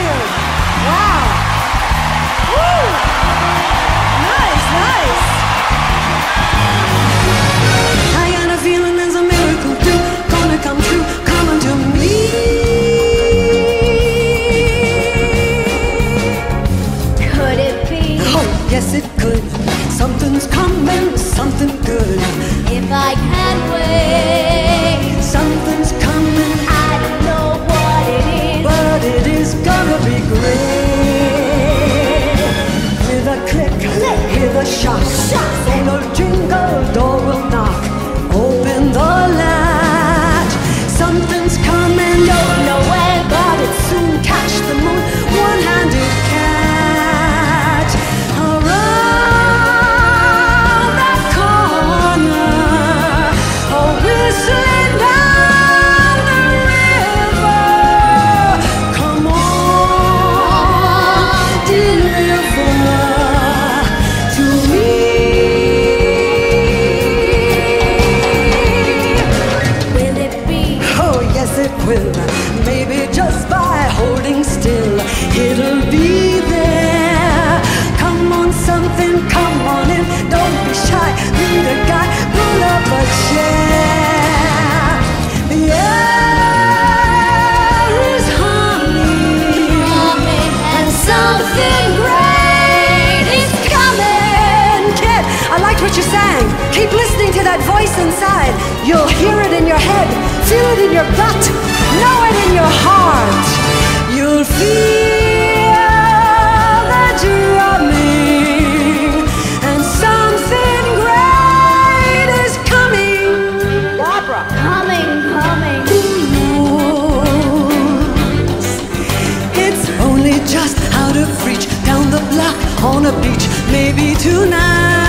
you. Wow. Woo. Nice, nice. I got a feeling there's a miracle me. Could it be Oh, yes it could. Something's coming, something good. if I can wait? Something's it will. Maybe just by holding still, it'll be there. Come on, something, come on in. Don't be shy. Meet a guy, pull up a chair. The air is Coming and something great is coming. Kid, I liked what you sang. Keep listening to that voice inside. You'll hear it in your head, feel it in your gut, know it in your heart. You'll feel the drumming, and something great is coming. Barbara. Coming, coming. It's only just out of reach, down the block on a beach, maybe tonight.